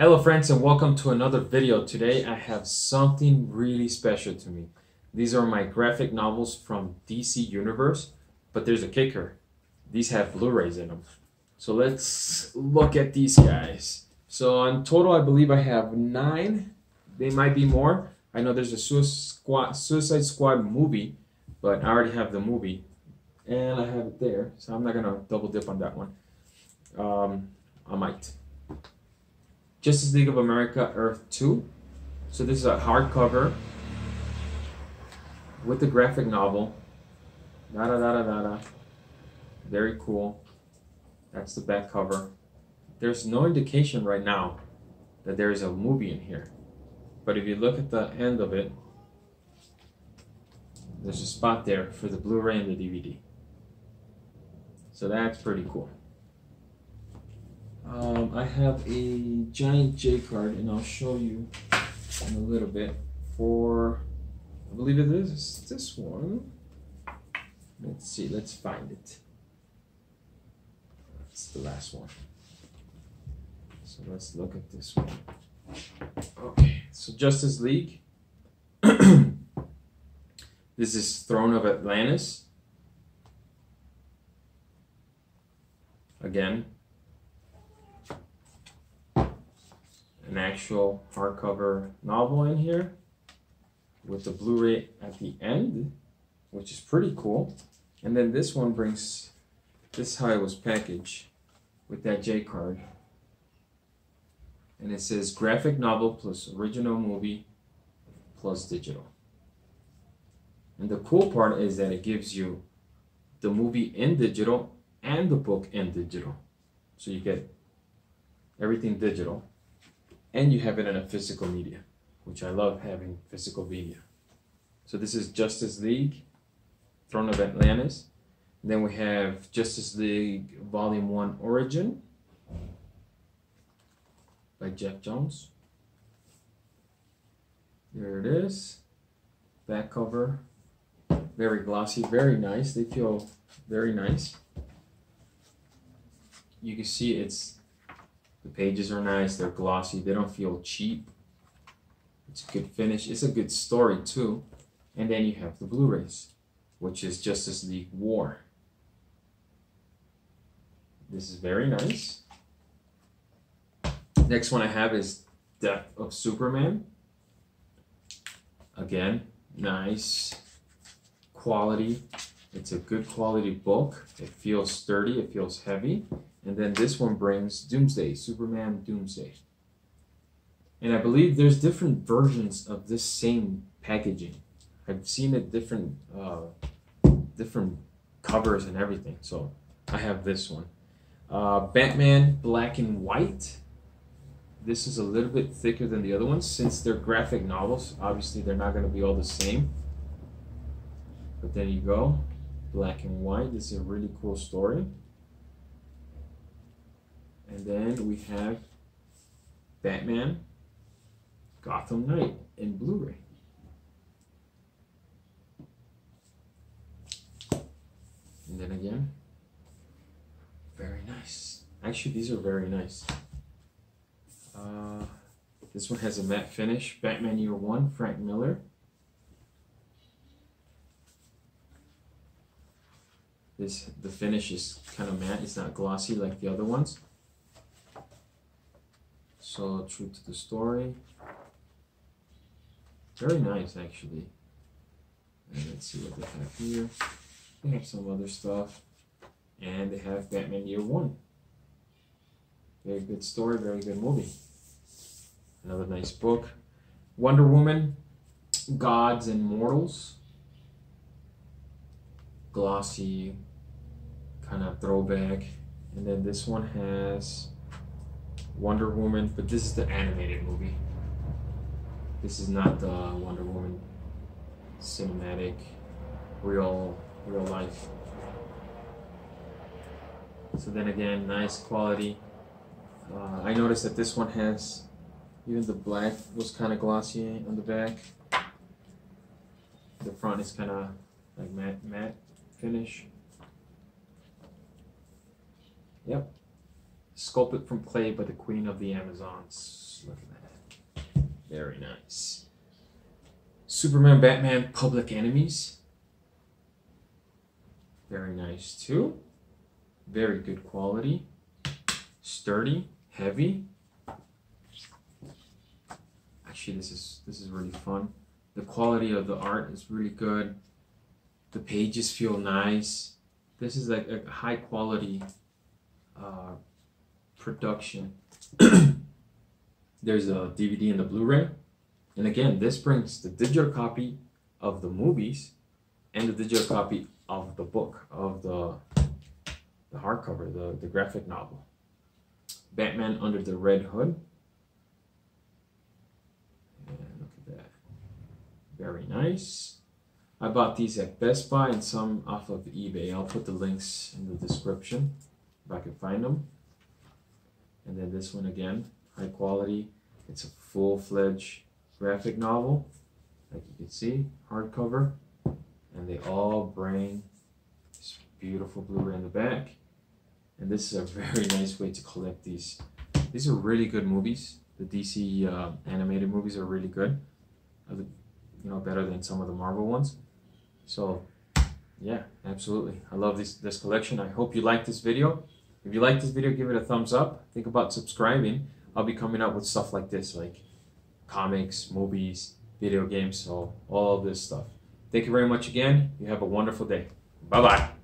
Hello friends and welcome to another video. Today I have something really special to me. These are my graphic novels from DC Universe, but there's a kicker. These have Blu-rays in them. So let's look at these guys. So in total I believe I have nine. They might be more. I know there's a Suicide Squad, movie, but I already have the movie and I have it there. So I'm not gonna double dip on that one. Um, I might. Justice League of America Earth 2. So this is a hardcover with the graphic novel. Da da da da da da. Very cool. That's the back cover. There's no indication right now that there is a movie in here. But if you look at the end of it, there's a spot there for the Blu-ray and the DVD. So that's pretty cool. Um, I have a giant J card, and I'll show you in a little bit. For, I believe it is this one. Let's see, let's find it. It's the last one. So let's look at this one. Okay, so Justice League. this is Throne of Atlantis. Again, actual hardcover novel in here with the Blu-ray at the end, which is pretty cool. And then this one brings, this is how it was packaged with that J card. And it says graphic novel plus original movie plus digital. And the cool part is that it gives you the movie in digital and the book in digital. So you get everything digital and you have it in a physical media, which I love having physical media. So this is Justice League, Throne of Atlantis. Then we have Justice League Volume 1 Origin by Geoff Johns. There it is. Back cover. Very glossy, very nice. They feel very nice. You can see it's the pages are nice, they're glossy, they don't feel cheap. It's a good finish. It's a good story too. And then you have the Blu-rays, which is Justice League War. This is very nice. Next one I have is Death of Superman. Again, nice quality. It's a good quality book. It feels sturdy, it feels heavy. And then this one brings Doomsday, Superman Doomsday. And I believe there's different versions of this same packaging. I've seen it different, uh, different covers and everything. So I have this one. Uh, Batman Black and White. This is a little bit thicker than the other ones since they're graphic novels. Obviously, they're not going to be all the same. But there you go. Black and White. This is a really cool story. And then we have Batman Gotham Knight in Blu-ray. And then again, very nice. Actually, these are very nice. Uh, this one has a matte finish. Batman Year One, Frank Miller. This the finish is kind of matte. It's not glossy like the other ones. So true to the story. Very nice, actually. And let's see what they have here. They have some other stuff. And they have Batman Year One. Very good story, very good movie. Another nice book. Wonder Woman, Gods and Mortals. Glossy, kind of throwback. And then this one has Wonder Woman, but this is the animated movie. This is not the Wonder Woman cinematic, real, real life. So then again, nice quality. Uh, I noticed that this one has, even the black was kind of glossy on the back. The front is kind of like matte, matte finish. Yep. Sculpted from clay by the Queen of the Amazons. Look at that. Very nice. Superman, Batman, Public Enemies. Very nice too. Very good quality. Sturdy, heavy. Actually, this is this is really fun. The quality of the art is really good. The pages feel nice. This is like a high quality uh, production. There's a DVD and the Blu-ray. And again, this brings the digital copy of the movies and the digital copy of the book, of the, the hardcover, the, the graphic novel. Batman Under the Red Hood. And look at that. Very nice. I bought these at Best Buy and some off of eBay. I'll put the links in the description if I can find them. And then this one again, high quality. It's a full-fledged graphic novel, like you can see, hardcover. And they all bring this beautiful Blu-ray in the back. And this is a very nice way to collect these. These are really good movies. The DC uh, animated movies are really good. You know, better than some of the Marvel ones. So, yeah, absolutely. I love this, this collection. I hope you like this video. If you like this video, give it a thumbs up. Think about subscribing. I'll be coming out with stuff like this, like comics, movies, video games, so all of this stuff. Thank you very much again. You have a wonderful day. Bye-bye.